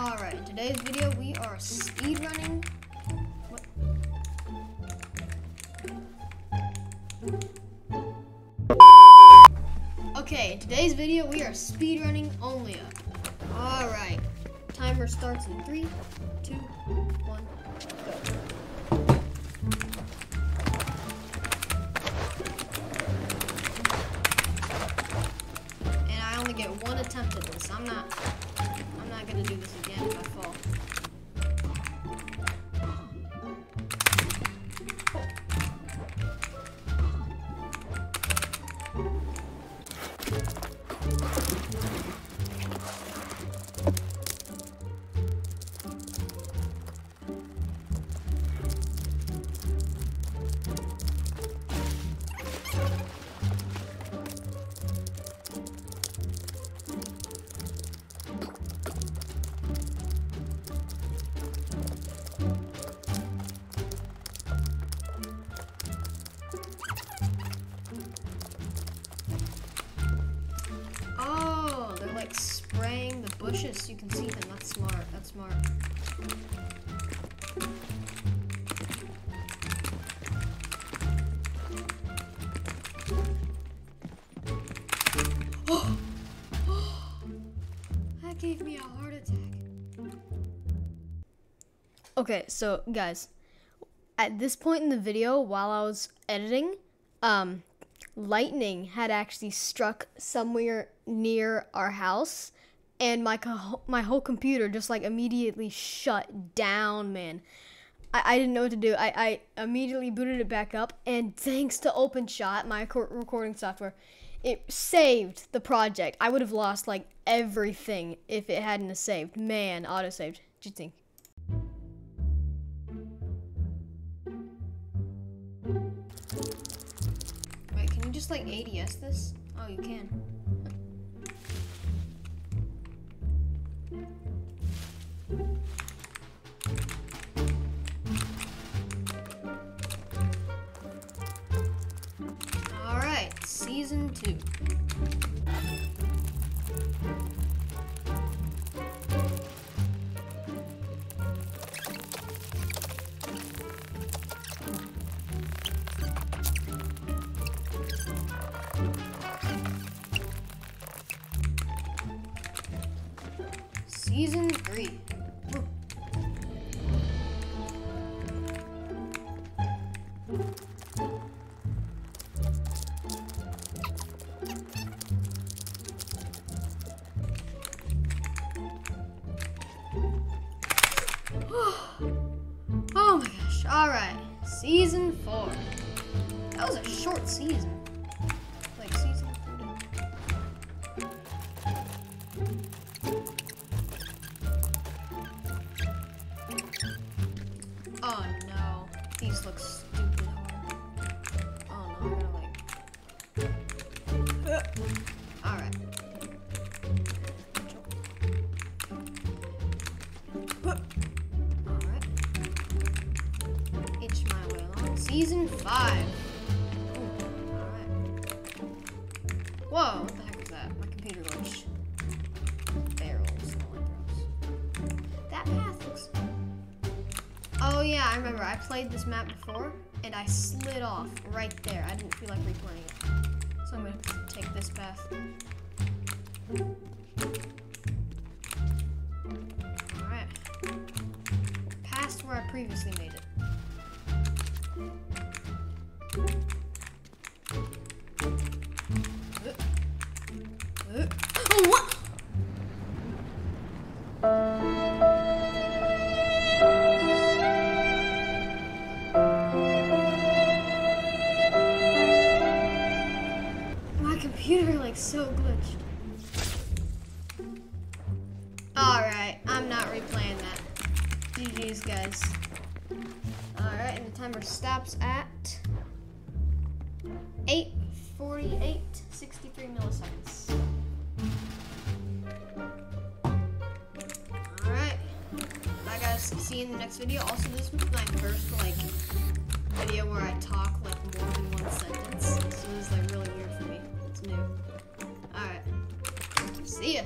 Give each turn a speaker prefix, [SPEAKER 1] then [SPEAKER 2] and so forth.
[SPEAKER 1] Alright, in today's video we are speed running. Okay, in today's video we are speed running Only Up. Alright. Timer starts in three, two, only get one attempt at this. I'm not I'm not gonna do this again if I fall. The bushes so you can see them. That's smart. That's smart. that gave me a heart attack. Okay, so guys, at this point in the video, while I was editing, um, lightning had actually struck somewhere near our house and my co- my whole computer just like immediately shut down man. I, I didn't know what to do. I, I immediately booted it back up and thanks to openshot my co- recording software it saved the project. I would have lost like everything if it hadn't saved. Man auto saved do you think? Wait, can you just like ADS this? Oh, you can. Season two. Season three. Oh Alright. Season four. That was a short season. Like season three. Oh no. These look stupid hard. Oh no, I gotta like. Alright. Season 5. Ooh. Whoa, what the heck was that? My computer glitched. Barrels. That path looks. Oh, yeah, I remember. I played this map before and I slid off right there. I didn't feel like replaying it. So I'm going to take this path. Alright. Past where I previously made it. So glitched. Alright, I'm not replaying that. GG's guys. Alright, and the timer stops at 848, 63 milliseconds. Alright. Bye guys. See you in the next video. Also, this was my first like video where I talk like more than one sentence. So this is like really weird for me. It's new. Alright. See ya.